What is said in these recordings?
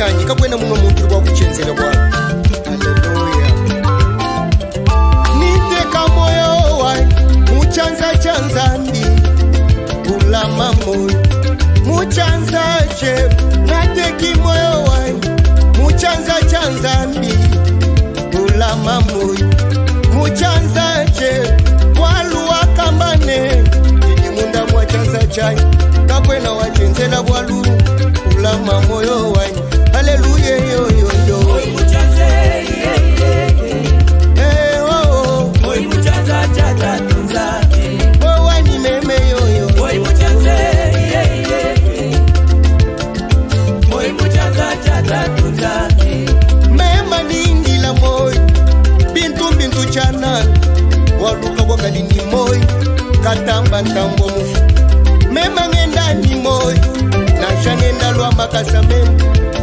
cyanjye kagwena muno muntu rwa gucenzera bwawe haleluya niteka moyo wai mucyanza cyanza ndi ulama moyo. Mucyanza cye nateki moyo wai mucyanza cyanza ndi ulama moyo. Mucyanza cye waluwakambane ndimunda mwacyanza cyanjye kakwena wacenzela bwalu ulama moyo wanjye ng'enda lwa makasa mema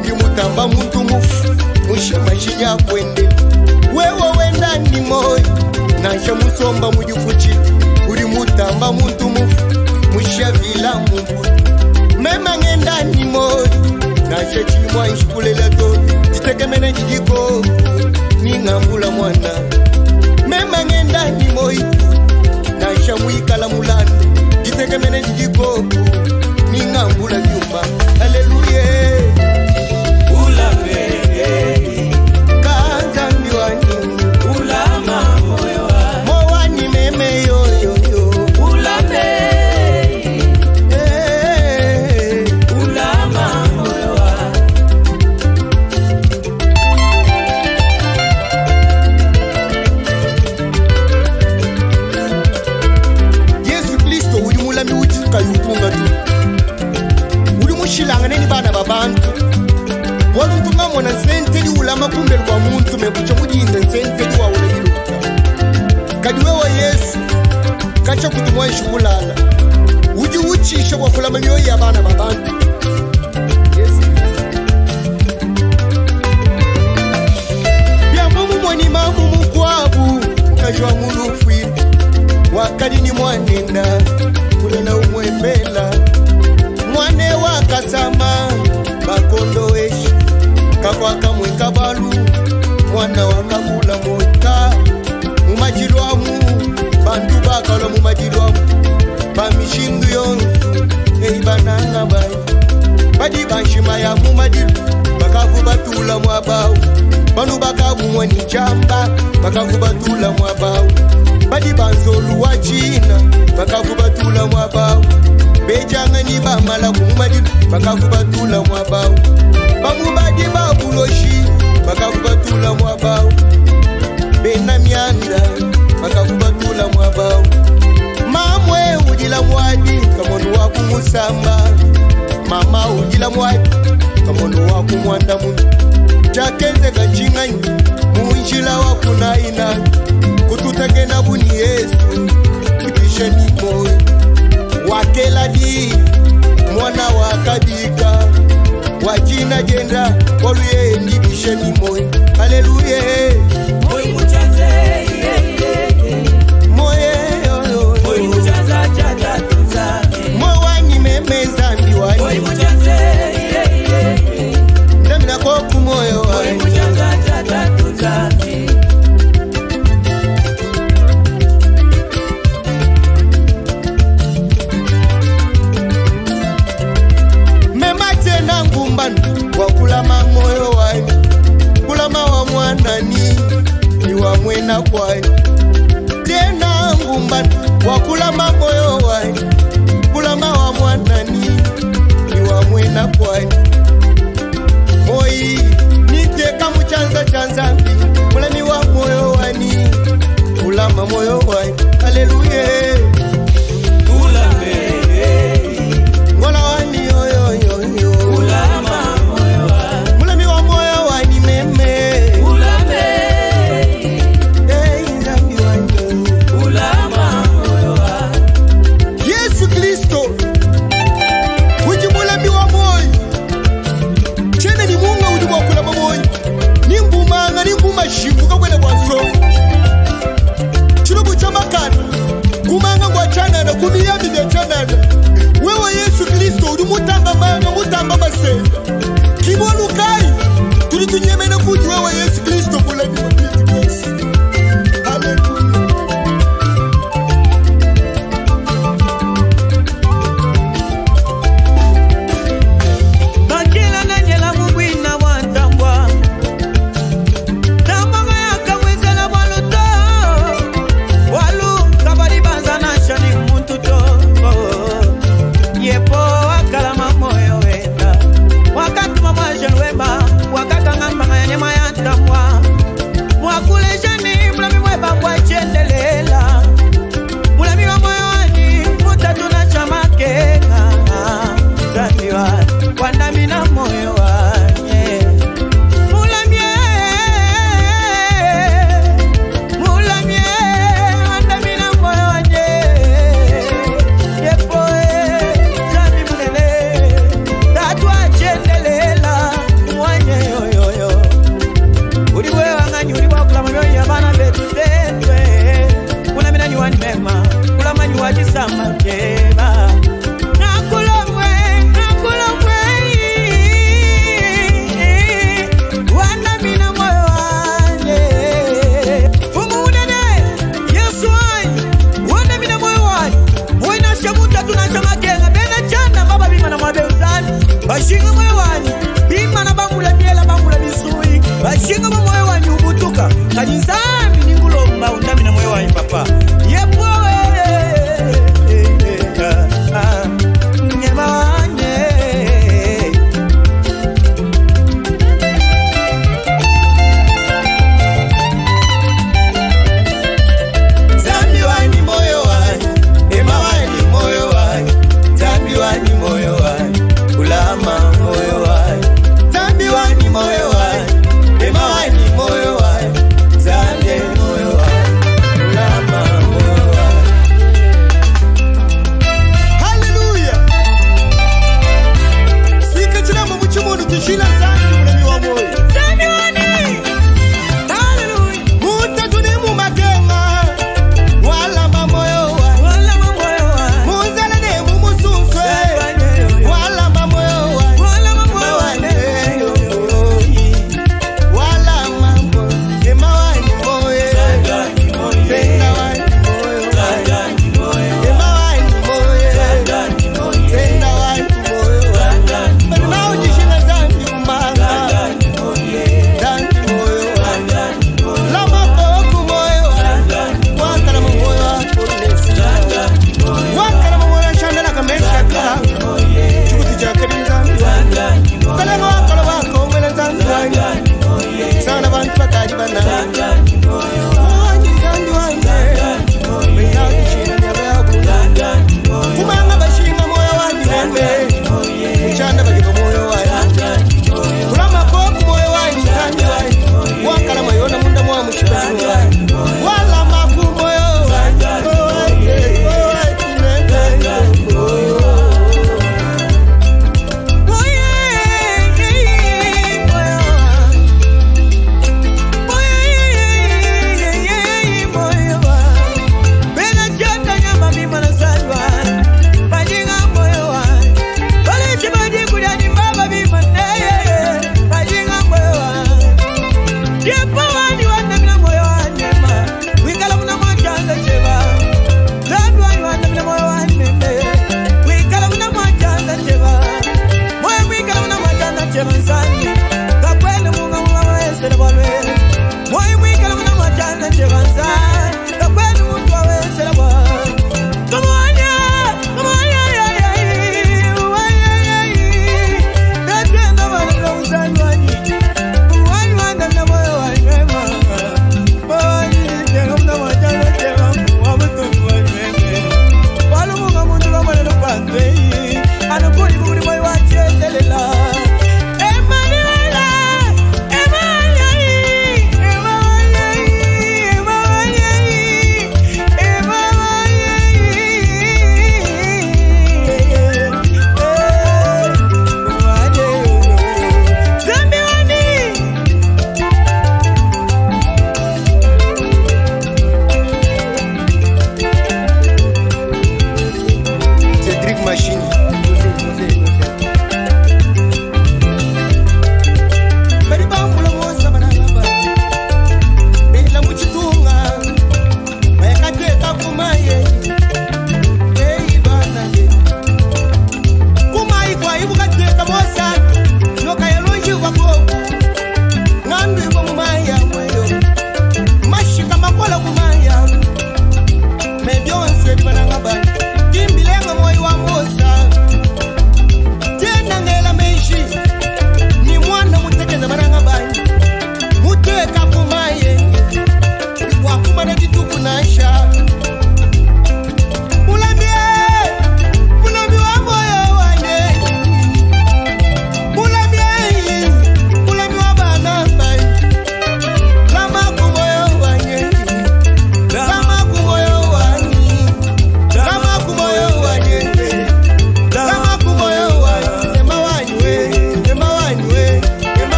ndimutamba muntu mufu mushamashinya kwendela wewo wendani moyo nasha musomba mujifuchi uli mutamba muntu mufu mushavila mumbu mema ng'endani moyo nasha chimwa nshikulela to chitekemene chijiko ning'ambula mwana. Mema ng'endani moyo kacha kuti mwanshi kulala uji uchisha kwakulama myoyo ya ni bamala kumumadilu bakavu batula mwabau bamubadi babuloshi bakavu batula mwabau bena myanda bakavu batula mwabau mamwe udila mwadi kamono wakumusamba mama udila mwadi kamono wakumwanda munu chakenze kaching'anyi munjila wakunaina kututegena buni yesu kutisheni moyo. Wakeladi wakadika wajina jenda haleluya mwena kwani tena ngumbani wakulama